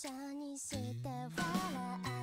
緒にして笑